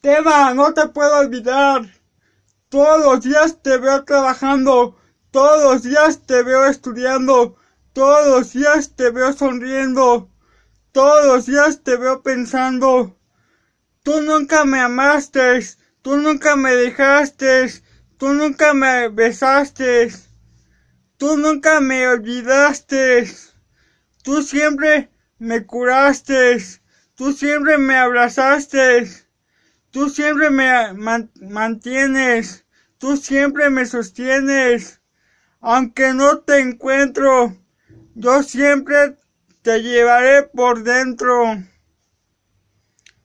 Tema, no te puedo olvidar. Todos los días te veo trabajando. Todos los días te veo estudiando. Todos los días te veo sonriendo. Todos los días te veo pensando. Tú nunca me amaste. Tú nunca me dejaste. Tú nunca me besaste. Tú nunca me olvidaste. Tú siempre me curaste. Tú siempre me abrazaste. Tú siempre me mantienes. Tú siempre me sostienes. Aunque no te encuentro, yo siempre te llevaré por dentro.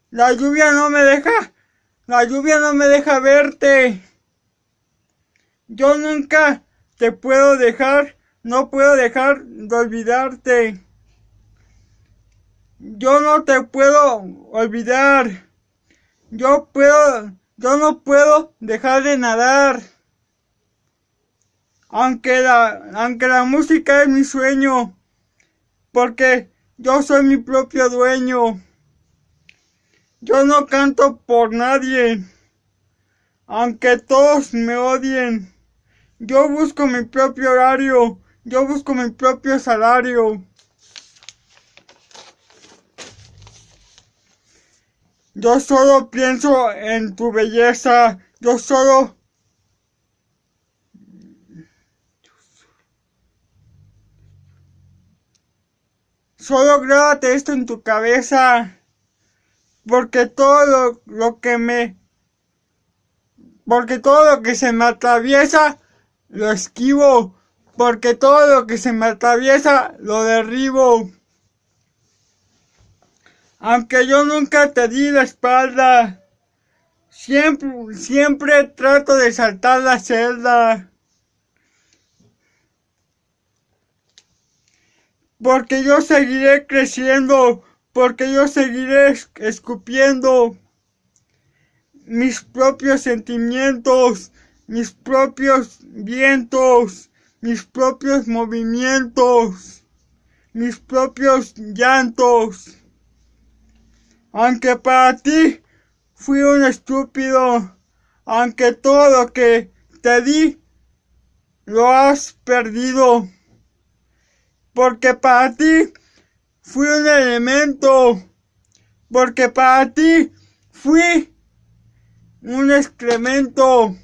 La lluvia no me deja, la lluvia no me deja verte. Yo nunca te puedo dejar, no puedo dejar de olvidarte. Yo no te puedo olvidar. Yo puedo, yo no puedo dejar de nadar. Aunque la, aunque la música es mi sueño, porque yo soy mi propio dueño. Yo no canto por nadie, aunque todos me odien. Yo busco mi propio horario, yo busco mi propio salario. Yo solo pienso en tu belleza. Yo solo... Solo grábate esto en tu cabeza. Porque todo lo, que me... Porque todo lo que se me atraviesa, lo esquivo. Porque todo lo que se me atraviesa, lo derribo. Aunque yo nunca te di la espalda, siempre, siempre trato de saltar la celda. Porque yo seguiré creciendo, porque yo seguiré escupiendo mis propios sentimientos, mis propios vientos, mis propios movimientos, mis propios llantos. Aunque para ti fui un estúpido, aunque todo lo que te di lo has perdido. Porque para ti fui un elemento. Porque para ti fui un excremento.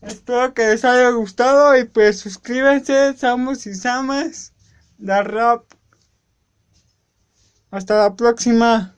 Espero que les haya gustado y pues suscríbanse, Samos y Samas, la rap. Hasta la próxima.